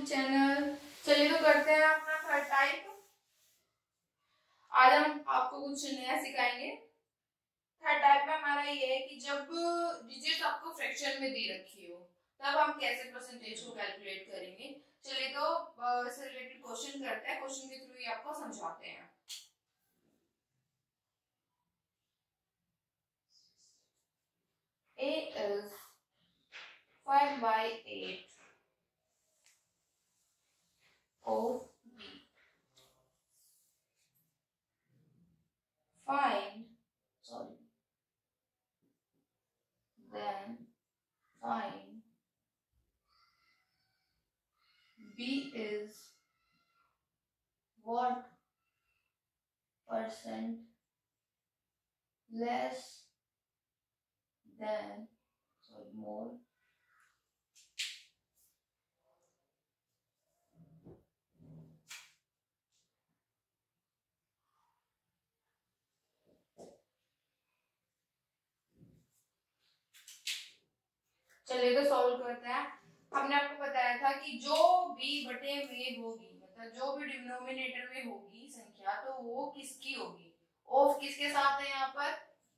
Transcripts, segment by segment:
The channel चलिए तो करते हैं अपना थर्ड टाइप आज हम आपको कुछ नया सिखाएँगे। थर्ड टाइप में हमारा ये है कि जब डिजिट आपको फ्रैक्शन में दे रखी हो, तब हम कैसे परसेंटेज को कैलकुलेट करेंगे? चलिए तो इससे रिलेटेड क्वेश्चन करते हैं। क्वेश्चन के थ्रू ही आपको समझाते हैं। A is 5 by 8 of B. Find, sorry, then find B is what percent less than, sorry, more. चलिए तो सॉल्व करते हैं। हमने आपको बताया था कि जो भी बटे में होगी मतलब जो भी डिनोमिनेटर में होगी संख्या तो वो किसकी होगी? ऑफ़ किसके साथ है यहाँ पर?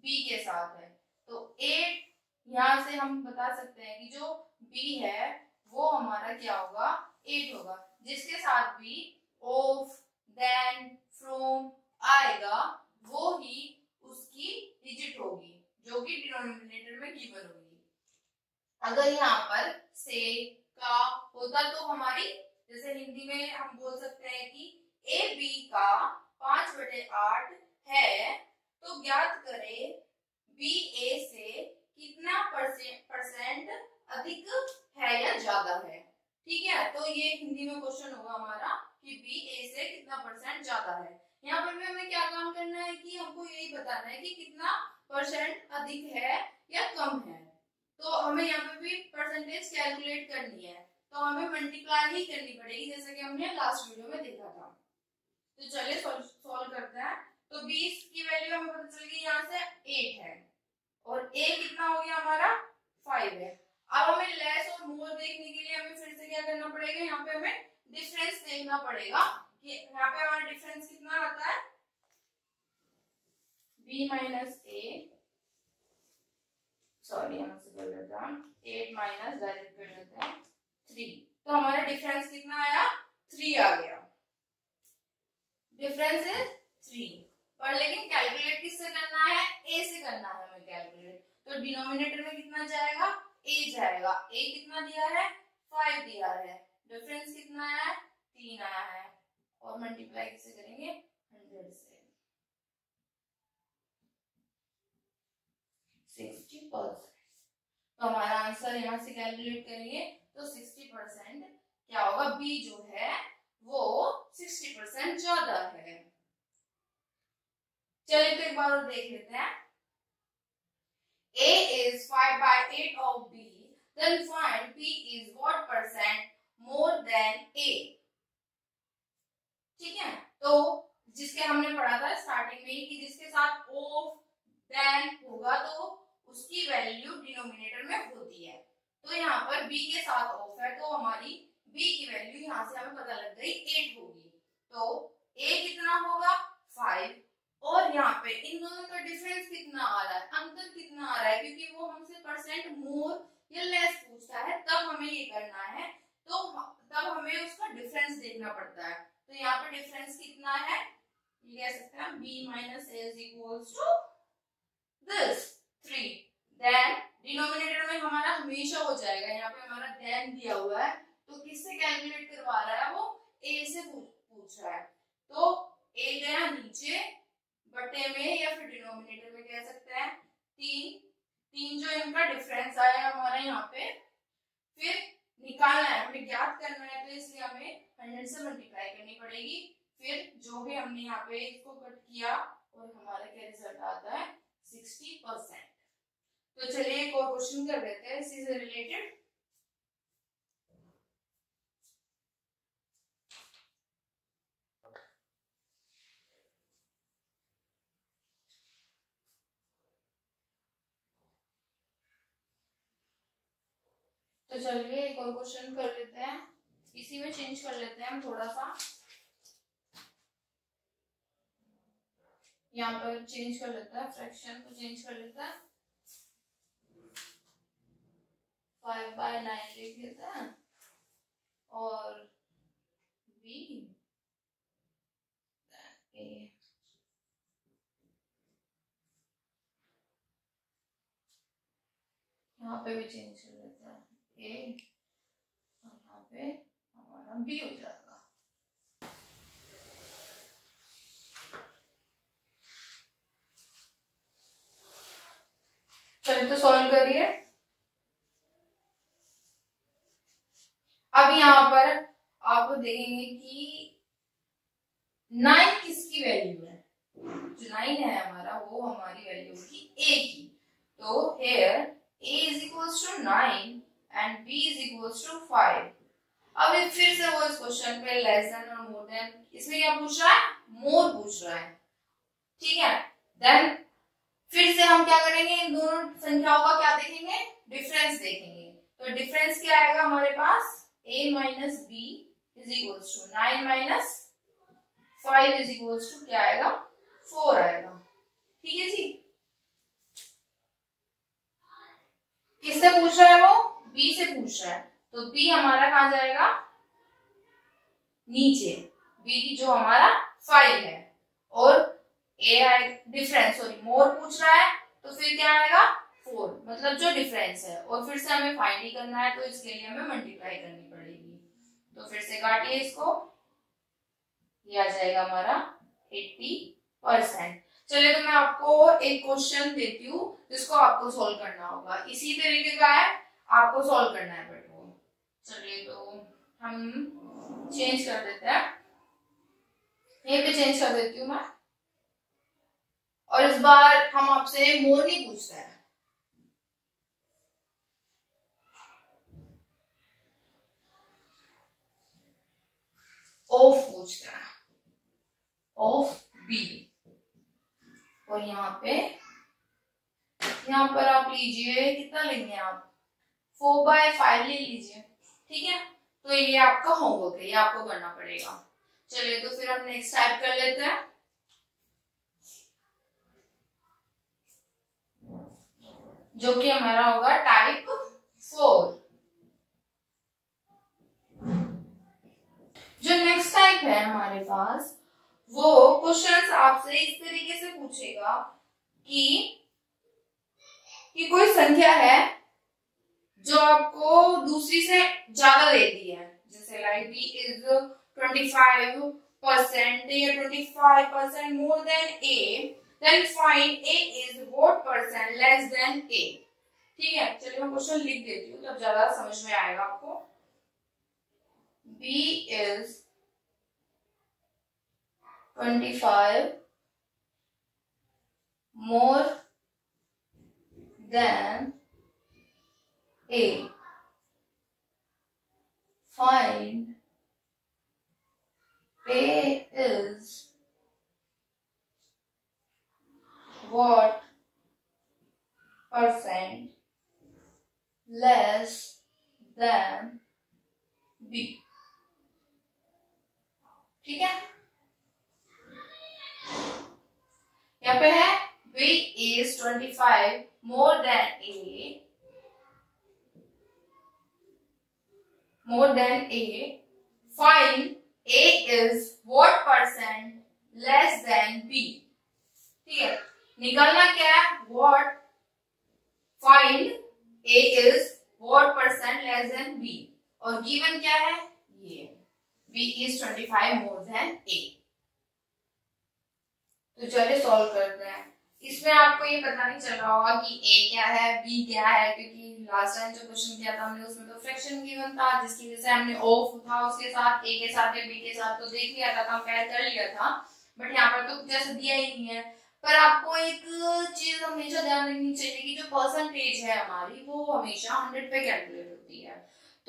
बी के साथ है। तो एट यहाँ से हम बता सकते हैं कि जो बी है, वो हमारा क्या होगा? एट होगा। जिसके साथ भी ऑफ़ देन फ्रॉम आएगा, वो ही उसकी डिजिट होगी, जो कि डिनोमिनेटर में गिवन होगी। अगर यहाँ पर से का होता तो हमारी जैसे हिंदी में हम बोल सकते हैं कि ए बी का पाँच बटे आठ है तो ज्ञात करें बी ए से कितना परसेंट अधिक है या ज़्यादा है। ठीक है तो ये हिंदी में क्वेश्चन होगा हमारा कि बी ए से कितना परसेंट ज़्यादा है। यहाँ पर भी हमें क्या काम करना है कि हमको यही बताना है कि कितना परसेंट अधिक है या कम है। तो हमें यहाँ पे भी परसेंटेज कैलकुलेट करनी है। तो हमें मल्टीप्लाई ही करनी पड़ेगी, जैसे कि हमने लास्ट वीडियो में देखा था। तो चलिए सॉल्व करते हैं। तो 20 की वैल्यू हमें पता चल गई, यहाँ से 8 है। और a कितना हो गया हमारा? 5 है। अब हमें लेस और मोर देखने के लिए हमें फिर से क्या करना पड़ेगा? यहाँ पे हमें डिफरेंस देखना पड़ेगा कि यहाँ पे हमारा डिफरेंस कितना आता है? B माइनस ए सॉरी हम से कर लेते हैं। एट माइनस डायरेक्ट कर लेते हैं। थ्री तो हमारा डिफरेंस कितना आया? थ्री आ गया। डिफरेंस इज़ थ्री पर लेकिन कैलकुलेट किससे करना है? ए से करना है हमें कैलकुलेट तो डिनोमिनेटर में कितना जाएगा? ए जाएगा। ए कितना दिया है? फाइव दिया है। डिफरेंस कितना है? तीन आया है। और मल्टीप्लाई किसे करेंगे? हंड्रेड से। सिक्सटी परसेंट तो हमारा आंसर यहाँ से कैलकुलेट करेंगे तो सिक्सटी परसेंट क्या होगा? बी जो है वो सिक्सटी परसेंट ज़्यादा है। चलिए तो एक बार और देख लेते हैं। A is 5 by 8 of B, then find P is what percent more than A. ठीक है? तो जिसके हमने पढ़ा था स्टार्टिंग में कि जिसके साथ ऑफ़ देन होगा तो उसकी वैल्यू डिनोमिनेटर में होती है। तो यहाँ पर b के साथ ऑफ़ है तो हमारी b की वैल्यू यहाँ से हमें पता लग गई एट होगी। तो a कितना होगा? फाइव और यहाँ पे इन दोनों का डिफरेंस कितना आ रहा है? अंतर कितना आ रहा है? क्योंकि वो हमसे परसेंट मोर या लेस पूछता है, तब हमें ये करना है। तो तब हमें उसका डिफरेंस देखना पड़ता है। तो यहाँ पर डिफरेंस कितना है? कह सकते हैं B minus A is equals to this three then denominator में हमारा हमेशा हो जाएगा। यहाँ पे हमारा देन दिया हुआ है। तो किससे कैलकुलेट करवा रहा है वो? ए से पूछ रहा है। तो ए गया नीचे, बटे में या फिर डिनोमिनेटर में कह सकते हैं। तीन। तीन जो इनका डिफरेंस आया हमारा यहाँ पे, फिर निकालना है। हमें ज्ञात करना है तो इसलिए हमें हंड्रेड से मल्टीप्लाई करनी पड़ेगी। फिर जो भी हमने यहाँ पे इसको कट किया, और हमारा क्या रिज़ल्ट आता है? सिक्सटी परसेंट तो चलिए एक और क्वेश्चन कर लेते हैं। इसी से रिलेटेड तो चलिए एक और क्वेश्चन कर लेते हैं। इसी में चेंज कर लेते हैं हम थोड़ा सा यहाँ पर चेंज कर लेता है फ्रैक्शन को चेंज कर लेता है फाइव बाय लिख लेते हैं और बी ए यहाँ पे भी चेंज कर लेते हैं ए और यहाँ पे हमारा बी हो जाएगा चलिए तो सॉल्व करिए अब यहाँ पर आप देखेंगे कि नाइन किसकी वैल्यू है? जो नाइन है हमारा, वो हमारी वैल्यू होगी ए की। तो here A is equals to nine and B is equals to five अब फिर से वो इस क्वेश्चन पे लेस देन और मोर देन इसमें क्या पूछ रहा है? मोर पूछ रहा है। ठीक है? देन फिर से हम क्या करेंगे? इन दोनों संख्याओं का क्या देखेंगे? डिफरेंस देखेंगे। तो डिफरेंस क्या आएगा हमारे पास? A minus B is equals to nine minus five is equals to क्या आएगा? फोर आएगा। ठीक है जी? किससे पूछ रहा है वो? बी से पूछ रहा है। तो बी हमारा कहा जाएगा? नीचे। बी जो हमारा फाइव है। और ए डिफरेंस सॉरी मोर पूछ रहा है तो फिर क्या आएगा? फोर मतलब जो डिफरेंस है। और फिर से हमें फाइंड ही करना है तो इसके लिए हमें मल्टीप्लाई करनी पड़ेगी। तो फिर से काटिए इसको। ये आ जाएगा हमारा एट्टी परसेंट। चलिए तो मैं आपको एक क्वेश्चन देती हूँ, जिसको आपको सॉल्व करना होगा। इसी तरीके का है, आपको सोल्व करना है बट चलिए तो हम चेंज कर देते हैं। यहीं पे चेंज कर देती हूँ मैं। और इस बार हम आपसे मोर नहीं पूछते हैं। ऑफ़ पूछते हैं। ऑफ़ बी और यहाँ पे, यहाँ पर आप लीजिए, कितना लेंगे आप? फोर बाय फाइव ले लीजिए। ठीक है? तो ये आपका होमवर्क है, ये आपको करना पड़ेगा। चलिए तो फिर हम नेक्स्ट टाइप कर लेते हैं। जो कि हमारा होगा टाइप फोर जो नेक्स्ट टाइप है हमारे पास, वो क्वेश्चंस आपसे इस तरीके से पूछेगा कि कि कोई संख्या है जो आपको दूसरी से ज़्यादा देती है। जैसे like B is twenty five percent या twenty five percent more than A then find a is what percent? Less than a. ठीक है? चलिए मैं क्वेश्चन लिख देती हूँ, तब ज़्यादा समझ में आएगा आपको। B is 25 more than a. Find a is what percent less than b ठीक है? यहाँ पे है B is twenty five more than A more than A find A is what percent less than B ठीक है? निकलना क्या है? What find A is what percent less than B और गिवन क्या है? B is twenty five more than तो चलिए सॉल्व करते हैं। इसमें आपको ये पता नहीं चल रहा होगा कि ए क्या है बी क्या है, क्योंकि लास्ट टाइम जो क्वेश्चन किया था हमने, उसमें तो फ्रैक्शन गिवन था, जिसकी वजह से हमने ऑफ़ था उसके साथ ए के साथ या बी के साथ तो देख लिया था कंपेयर कर लिया था बट यहाँ पर तो ऐसा दिया ही नहीं है। पर आपको एक चीज़ हमेशा ध्यान रखनी चाहिए कि जो परसेंटेज है हमारी, वो हमेशा हंड्रेड पे कैलकुलेट होती है।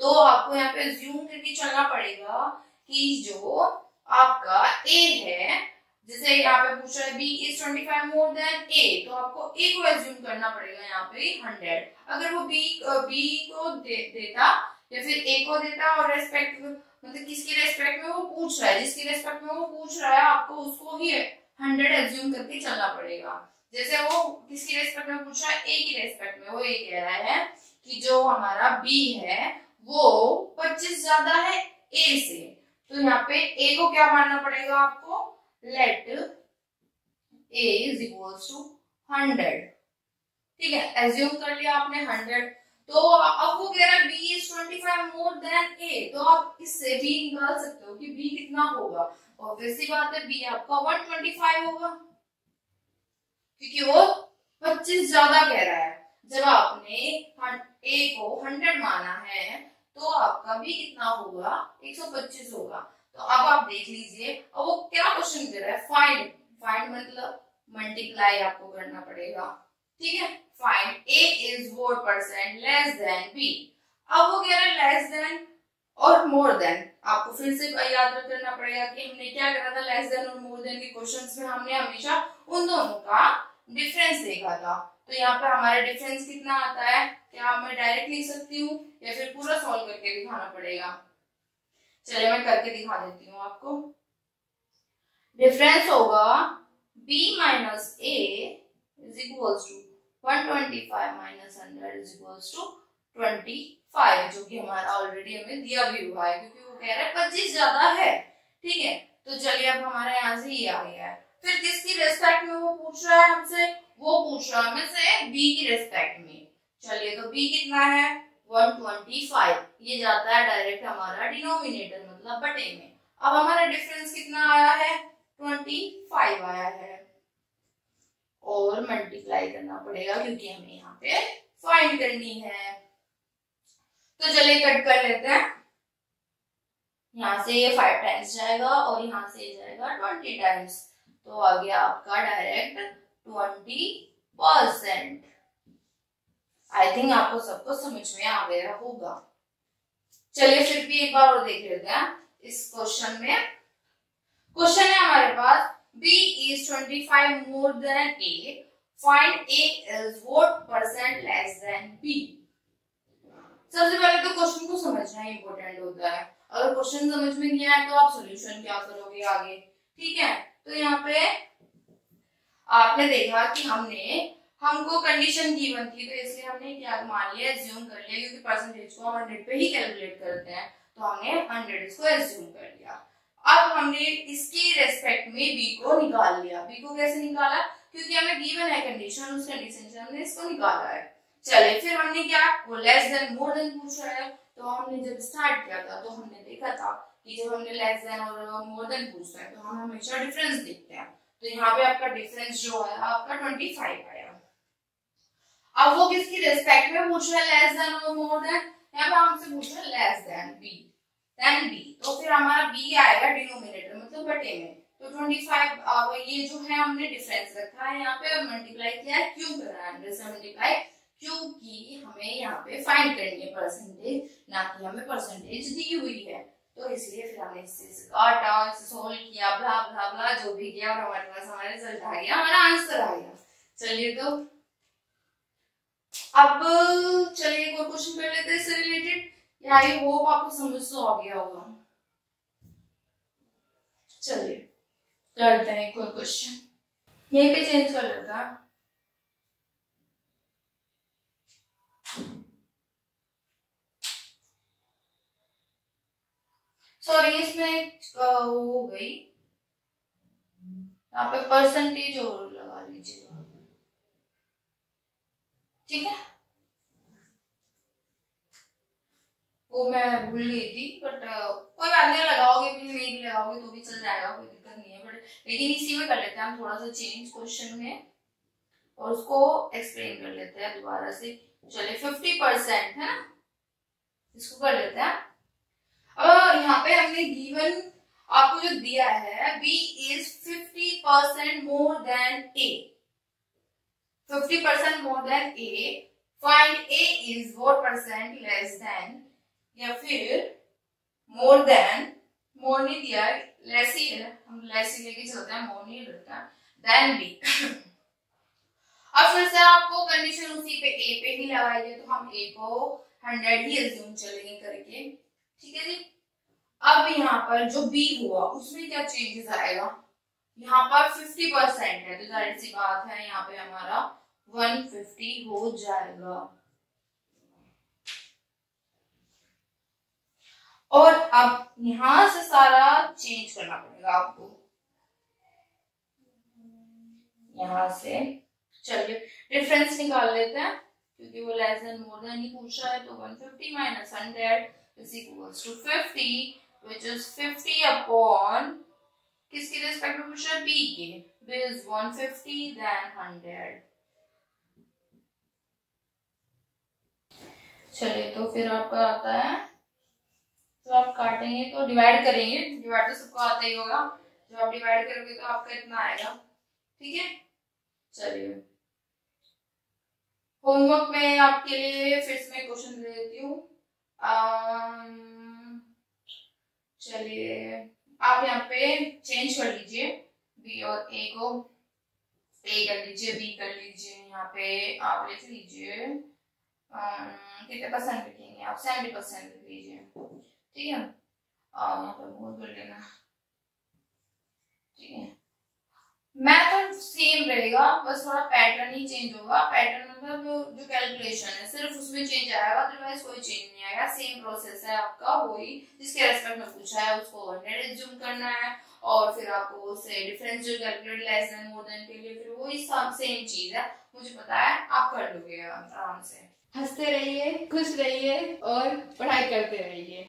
तो आपको यहाँ पे ज्यूम करके चलना पड़ेगा। कि जो आपका ए है जैसे यहाँ पे पूछ रहा है B is twenty five more than A तो आपको ए को एज्यूम करना पड़ेगा यहाँ पे हंड्रेड अगर वो बी बी को दे, देता या फिर ए को देता और रेस्पेक्ट मतलब किसके रेस्पेक्ट में वो पूछ रहा है जिसके रेस्पेक्ट में वो पूछ रहा है आपको उसको ही हंड्रेड एज्यूम करके चलना पड़ेगा. जैसे वो किसकी रेस्पेक्ट में पूछ रहा है? ए की रेस्पेक्ट में. वो ये कह रहा है कि जो हमारा बी है वो 25 ज़्यादा है ए से. तो यहाँ पे ए को क्या मानना पड़ेगा आपको? Let A is equals to hundred ठीक है एज्यूम कर लिया आपने हंड्रेड तो अब वो कह रहा है B is twenty five more than A तो आप इससे भी निकाल सकते हो कि बी कितना होगा। वैसी बात है बी आपका वन ट्वेंटी फाइव होगा। क्योंकि वो पच्चीस ज़्यादा कह रहा है। जब आपने ए को हंड्रेड माना है तो आपका भी कितना होगा, एक सौ पच्चीस होगा। तो अब आप देख लीजिए, अब वो क्या क्वेश्चन दे रहा है? फाइंड फाइंड मतलब मल्टीप्लाई आपको करना पड़ेगा। ठीक है? Find A is four percent less than B अब वो कह रहा है लेस देन और मोर देन आपको फिर से याद करना पड़ेगा कि हमने क्या करा था? लेस देन और मोर देन के क्वेश्चंस में हमने हमेशा उन दोनों का डिफरेंस देखा था। तो यहाँ पर हमारा डिफरेंस कितना आता है? क्या मैं डायरेक्ट लिख सकती हूँ या फिर पूरा सॉल्व करके दिखाना पड़ेगा? चलिए मैं करके दिखा देती हूँ आपको। डिफरेंस होगा b minus A is equals to 125 minus hundred is equals to 25 जो कि हमारा ऑलरेडी हमें दिया भी हुआ है, क्योंकि वो कह रहा है पच्चीस ज़्यादा है। ठीक है? तो चलिए अब हमारे यहाँ से ये आ गया है। फिर किसकी रेस्पेक्ट में वो पूछ रहा है हमसे? वो पूछ रहा है हमें से बी की रेस्पेक्ट में। चलिए तो बी कितना है? 125 ये जाता है डायरेक्ट हमारा डिनोमिनेटर मतलब बटे में। अब हमारा डिफरेंस कितना आया है? 25 आया है। और मल्टीप्लाई करना पड़ेगा क्योंकि हमें यहाँ पे फाइंड करनी है। तो चलिए कट कर लेते हैं। यहाँ से ये फाइव टाइम्स जाएगा और यहाँ से ये जाएगा ट्वेंटी टाइम्स तो आ गया आपका direct twenty percent I think आपको सबको समझ में आ गया होगा। चलिए फिर भी एक बार और देख लेते हैं। इस क्वेश्चन में। क्वेश्चन है हमारे पास, B is 25 more than A. Find A is what percent less than B. सबसे पहले तो क्वेश्चन को समझना इंपॉर्टेंट होता है। अगर क्वेश्चन समझ में नहीं आया तो आप सॉल्यूशन क्या करोगे आगे? ठीक है? तो यहाँ पे आपने देखा कि हमने हमको कंडीशन गिवन थी तो इसलिए हमने क्या मान लिया एज्यूम कर लिया, क्योंकि परसेंटेज को हम हंड्रेड पे ही कैलकुलेट करते हैं तो हमने हंड्रेड इसको एज्यूम कर लिया। अब हमने इसकी रेस्पेक्ट में बी को निकाल लिया। बी को कैसे निकाला? क्योंकि हमें गिवन है कंडीशन उस कंडीशन से हमने इसको निकाला है। चले फिर हमने क्या? वो लेस देन मोर देन पूछ रहा है तो हमने जब स्टार्ट किया था तो हमने देखा था कि जब हमने लेस देन और मोर देन पूछता है तो हम हमेशा डिफरेंस देखते हैं। तो यहाँ पे आपका डिफरेंस जो है, आपका ट्वेंटी फाइव आया अब वो किसकी रेस्पेक्ट में पूछ रहा है लेस देन और मोर देन यहाँ पे हमसे पूछ रहा है less than B then B तो फिर हमारा बी आएगा डिनोमिनेटर मतलब बटे में। तो 25 ये जो है हमने डिफरेंस रखा है यहाँ पे मल्टीप्लाई किया है क्यों करा है मल्टीप्लाई क्योंकि हमें यहाँ पे फाइंड करनी है परसेंटेज ना कि हमें परसेंटेज दी हुई है। तो इसलिए फिर हमने इससे काटा इसे सोल्व किया ब्ला ब्ला ब्ला जो भी किया और हमारे पास हमारा रिज़ल्ट आ गया, हमारा आंसर आ गया। चलिए तो अब, चलिए, कोई क्वेश्चन कर लेते हैं इससे रिलेटेड आई होप आपको समझ तो आ गया होगा। चलिए, करते हैं कोई क्वेश्चन यहीं पे चेंज कर लेता सॉरी इसमें हो गई। यहाँ पे परसेंटेज और लगा लीजिएगा। ठीक है? वो मैं भूल गई थी बट कोई बात नहीं, लगाओगे भी, नहीं लगाओगे तो भी चल जाएगा, कोई दिक्कत नहीं है बट लेकिन इसी में कर लेते हैं हम थोड़ा सा चेंज क्वेश्चन में और उसको एक्सप्लेन कर लेते हैं दोबारा से। चलिए फिफ्टी परसेंट है ना? इसको कर लेते हैं। अब यहाँ पे हमने गिवन आपको जो दिया है B is fifty percent more than A fifty percent more than A find A is what percent less than, या फिर मोर देन मोर नहीं दिया लेस ही है, हम लेस ही लेके चलते हैं मोर नहीं लेते देन बी अब फिर से आपको कंडीशन उसी पे ए पे ही लगाएँगे तो हम ए को हंड्रेड ही एज्यूम चलेंगे करके, ठीक है जी? अब यहाँ पर जो बी हुआ, उसमें क्या चेंजेस आएगा? यहाँ पर 50 परसेंट है तो ज़ाहिर सी बात है, यहाँ पे हमारा 150 हो जाएगा। और अब यहाँ से सारा चेंज करना पड़ेगा आपको। यहाँ से चलिए डिफरेंस निकाल लेते हैं, क्योंकि वो लेस देन मोर देन ही पूछ है तो 150 minus 100 is equals to 50 which is 50 upon किसके रिस्पेक्ट में पूछ है बी के बी इज़ 150 देन 100 चलिए तो फिर आपका आता है। तो आप काटेंगे तो डिवाइड करेंगे। डिवाइड तो सबको आता ही होगा। जब आप डिवाइड करोगे तो आपका इतना आएगा। ठीक है? चलिए। होमवर्क में आपके लिए फिर से मैं क्वेश्चन दे देती हूँ। चलिए। आप यहाँ पे चेंज कर लीजिए। बी और ए को ए कर लीजिए बी कर लीजिए। यहाँ पे आप लिख लीजिए। कितने परसेंट लिखेंगे आप सेवेंटी परसेंट लिख लीजिए। ठीक है? यहाँ पे बहुत कर लेना ठीक है? मैथड सेम रहेगा, बस थोड़ा पैटर्न ही चेंज होगा। पैटर्न मतलब जो जो कैलकुलेशन है, सिर्फ़ उसमें चेंज आएगा अदरवाइज़ कोई चेंज नहीं आएगा। सेम प्रोसेस है आपका, वही जिसके रेस्पेक्ट में पूछा है, उसको हंड्रेड एज्यूम करना है, और फिर आपको उससे डिफरेंस जो calculate less than more than के लिए, फिर वही सेम चीज़ है। मुझे पता है, आप कर लोगे आराम से। हँसते रहिए खुश रहिए और पढ़ाई करते रहिए।